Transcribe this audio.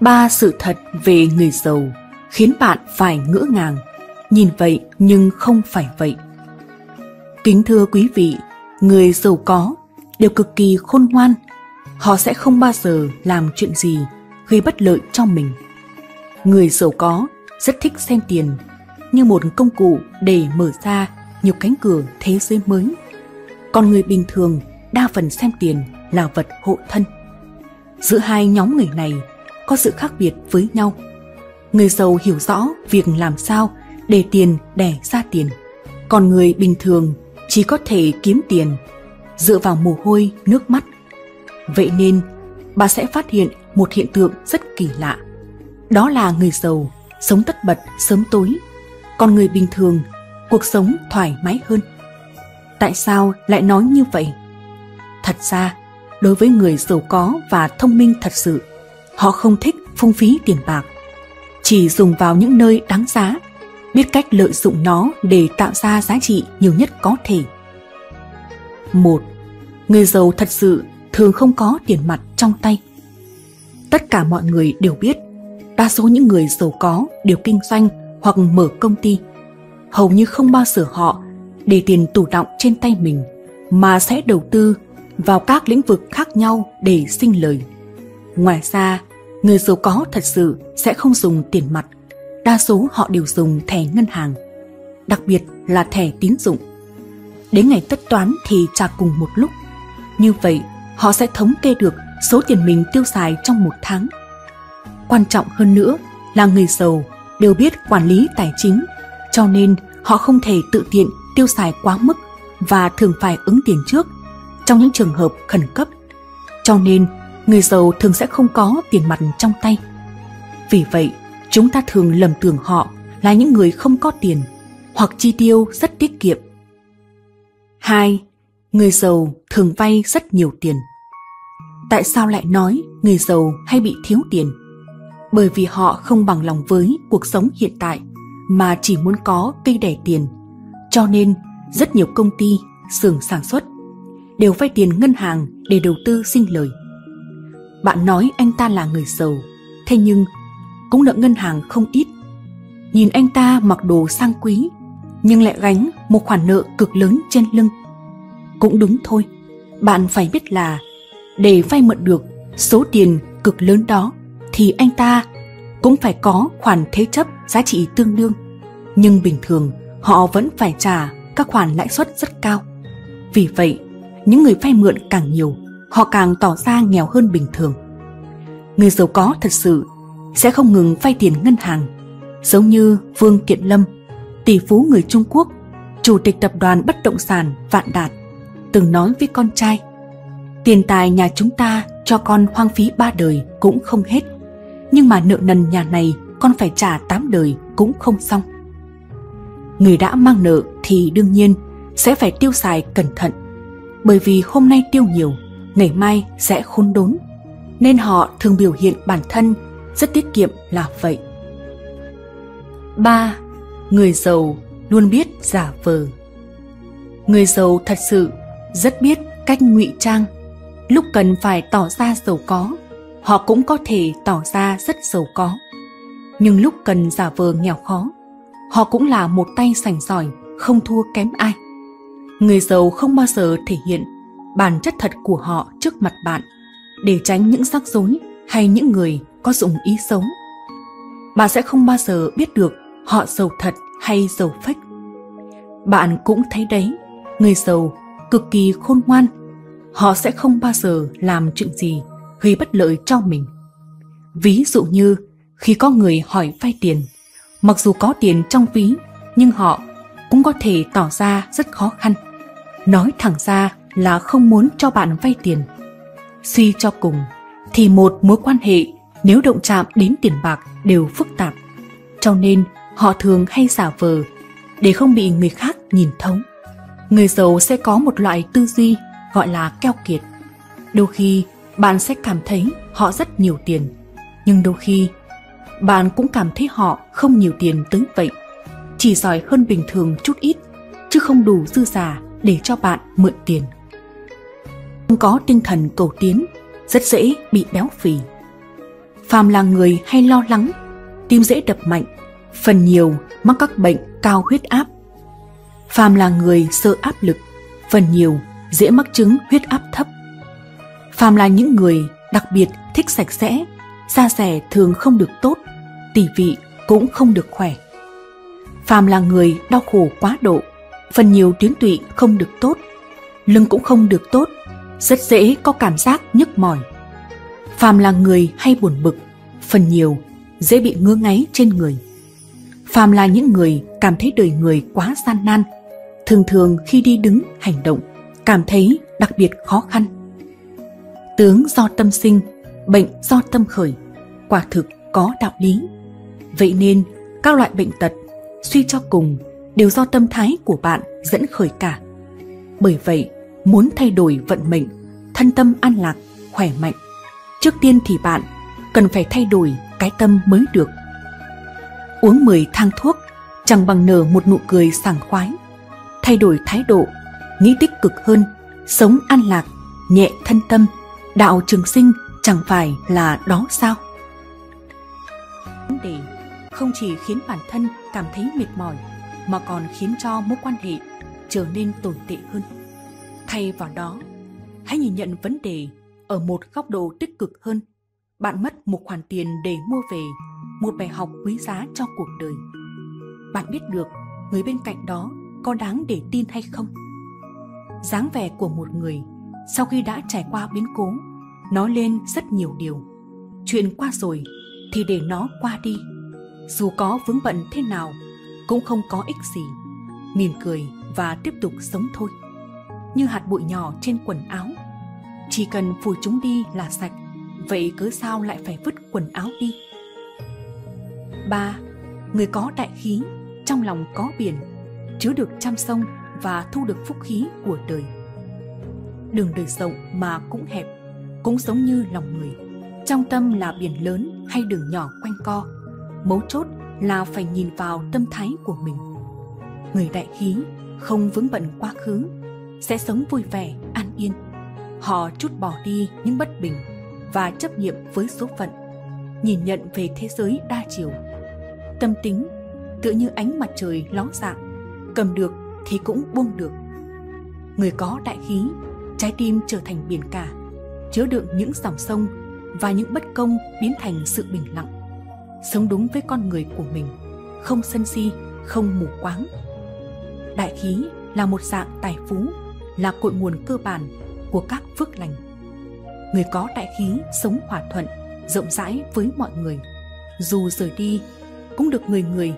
Ba sự thật về người giàu khiến bạn phải ngỡ ngàng, nhìn vậy nhưng không phải vậy. Kính thưa quý vị, người giàu có đều cực kỳ khôn ngoan. Họ sẽ không bao giờ làm chuyện gì gây bất lợi cho mình. Người giàu có rất thích xem tiền như một công cụ để mở ra nhiều cánh cửa thế giới mới. Còn người bình thường đa phần xem tiền là vật hộ thân. Giữa hai nhóm người này có sự khác biệt với nhau. Người giàu hiểu rõ việc làm sao để tiền đẻ ra tiền. Còn người bình thường chỉ có thể kiếm tiền dựa vào mồ hôi, nước mắt. Vậy nên, bà sẽ phát hiện một hiện tượng rất kỳ lạ. Đó là người giàu sống tất bật sớm tối, còn người bình thường cuộc sống thoải mái hơn. Tại sao lại nói như vậy? Thật ra, đối với người giàu có và thông minh thật sự, họ không thích phung phí tiền bạc, chỉ dùng vào những nơi đáng giá, biết cách lợi dụng nó để tạo ra giá trị nhiều nhất có thể. Một, người giàu thật sự thường không có tiền mặt trong tay. Tất cả mọi người đều biết, đa số những người giàu có đều kinh doanh hoặc mở công ty. Hầu như không bao giờ họ để tiền tủ động trên tay mình mà sẽ đầu tư vào các lĩnh vực khác nhau để sinh lời. Ngoài ra, người giàu có thật sự sẽ không dùng tiền mặt, đa số họ đều dùng thẻ ngân hàng, đặc biệt là thẻ tín dụng. Đến ngày tất toán thì trả cùng một lúc. Như vậy, họ sẽ thống kê được số tiền mình tiêu xài trong một tháng. Quan trọng hơn nữa là người giàu đều biết quản lý tài chính, cho nên họ không thể tự tiện tiêu xài quá mức và thường phải ứng tiền trước trong những trường hợp khẩn cấp. Cho nên, người giàu thường sẽ không có tiền mặt trong tay. Vì vậy, chúng ta thường lầm tưởng họ là những người không có tiền hoặc chi tiêu rất tiết kiệm. 2. Người giàu thường vay rất nhiều tiền. Tại sao lại nói người giàu hay bị thiếu tiền? Bởi vì họ không bằng lòng với cuộc sống hiện tại mà chỉ muốn có cây đẻ tiền. Cho nên, rất nhiều công ty, xưởng sản xuất đều vay tiền ngân hàng để đầu tư sinh lời. Bạn nói anh ta là người giàu, thế nhưng cũng nợ ngân hàng không ít. Nhìn anh ta mặc đồ sang quý, nhưng lại gánh một khoản nợ cực lớn trên lưng. Cũng đúng thôi, bạn phải biết là để vay mượn được số tiền cực lớn đó thì anh ta cũng phải có khoản thế chấp giá trị tương đương. Nhưng bình thường họ vẫn phải trả các khoản lãi suất rất cao. Vì vậy, những người vay mượn càng nhiều, họ càng tỏ ra nghèo hơn bình thường. Người giàu có thật sự sẽ không ngừng vay tiền ngân hàng, giống như Vương Kiện Lâm, tỷ phú người Trung Quốc, chủ tịch tập đoàn bất động sản Vạn Đạt, từng nói với con trai, tiền tài nhà chúng ta cho con hoang phí ba đời cũng không hết, nhưng mà nợ nần nhà này con phải trả tám đời cũng không xong. Người đã mang nợ thì đương nhiên sẽ phải tiêu xài cẩn thận bởi vì hôm nay tiêu nhiều, ngày mai sẽ khốn đốn. Nên họ thường biểu hiện bản thân rất tiết kiệm là vậy. 3. Người giàu luôn biết giả vờ. Người giàu thật sự rất biết cách ngụy trang. Lúc cần phải tỏ ra giàu có, họ cũng có thể tỏ ra rất giàu có. Nhưng lúc cần giả vờ nghèo khó, họ cũng là một tay sành giỏi, không thua kém ai người giàu không bao giờ thể hiện bản chất thật của họ trước mặt bạn, để tránh những rắc rối hay những người có dụng ý xấu. Bạn sẽ không bao giờ biết được họ giàu thật hay giàu phách. Bạn cũng thấy đấy, người giàu cực kỳ khôn ngoan, họ sẽ không bao giờ làm chuyện gì gây bất lợi cho mình. Ví dụ như khi có người hỏi vay tiền, mặc dù có tiền trong ví, nhưng họ cũng có thể tỏ ra rất khó khăn. Nói thẳng ra là không muốn cho bạn vay tiền. Suy cho cùng, thì một mối quan hệ nếu động chạm đến tiền bạc đều phức tạp. Cho nên họ thường hay giả vờ để không bị người khác nhìn thấu. Người giàu sẽ có một loại tư duy gọi là keo kiệt. Đôi khi bạn sẽ cảm thấy họ rất nhiều tiền, nhưng đôi khi bạn cũng cảm thấy họ không nhiều tiền tới vậy. Chỉ giỏi hơn bình thường chút ít, chứ không đủ dư giả để cho bạn mượn tiền. Không có tinh thần cầu tiến, rất dễ bị béo phì. phàm là người hay lo lắng tim dễ đập mạnh phần nhiều mắc các bệnh cao huyết áp. Phàm là người sợ áp lực phần nhiều dễ mắc chứng huyết áp thấp. Phàm là những người đặc biệt thích sạch sẽ da rẻ thường không được tốt tỷ vị cũng không được khỏe. Phàm là người đau khổ quá độ phần nhiều tuyến tụy không được tốt lưng cũng không được tốt rất dễ có cảm giác nhức mỏi. Phàm là người hay buồn bực, phần nhiều dễ bị ngứa ngáy trên người. Phàm là những người cảm thấy đời người quá gian nan, thường thường khi đi đứng hành động, cảm thấy đặc biệt khó khăn. Tướng do tâm sinh, bệnh do tâm khởi, quả thực có đạo lý. Vậy nên, các loại bệnh tật suy cho cùng đều do tâm thái của bạn dẫn khởi cả. Bởi vậy muốn thay đổi vận mệnh, thân tâm an lạc, khỏe mạnh, trước tiên thì bạn cần phải thay đổi cái tâm mới được. Uống 10 thang thuốc, chẳng bằng nở một nụ cười sảng khoái. Thay đổi thái độ, nghĩ tích cực hơn, sống an lạc, nhẹ thân tâm, đạo trường sinh chẳng phải là đó sao? Vấn đề không chỉ khiến bản thân cảm thấy mệt mỏi, mà còn khiến cho mối quan hệ trở nên tồi tệ hơn thay vào đó, hãy nhìn nhận vấn đề ở một góc độ tích cực hơn. Bạn mất một khoản tiền để mua về, một bài học quý giá cho cuộc đời. Bạn biết được người bên cạnh đó có đáng để tin hay không? Dáng vẻ của một người sau khi đã trải qua biến cố nói lên rất nhiều điều. Chuyện qua rồi thì để nó qua đi. Dù có vướng bận thế nào cũng không có ích gì. Mỉm cười và tiếp tục sống thôi như hạt bụi nhỏ trên quần áo. Chỉ cần phủi chúng đi là sạch, vậy cớ sao lại phải vứt quần áo đi? Ba, người có đại khí, trong lòng có biển, chứa được trăm sông và thu được phúc khí của đời. Đường đời rộng mà cũng hẹp, cũng giống như lòng người. Trong tâm là biển lớn hay đường nhỏ quanh co, mấu chốt là phải nhìn vào tâm thái của mình. Người đại khí không vướng bận quá khứ sẽ sống vui vẻ, an yên. Họ chút bỏ đi những bất bình và chấp nhiệm với số phận, nhìn nhận về thế giới đa chiều. Tâm tính, tựa như ánh mặt trời ló dạng, cầm được thì cũng buông được. Người có đại khí, trái tim trở thành biển cả, chứa đựng những dòng sông và những bất công biến thành sự bình lặng. Sống đúng với con người của mình, không sân si, không mù quáng. Đại khí là một dạng tài phú là cội nguồn cơ bản của các phước lành. Người có đại khí sống hòa thuận, rộng rãi với mọi người. Dù rời đi, cũng được người người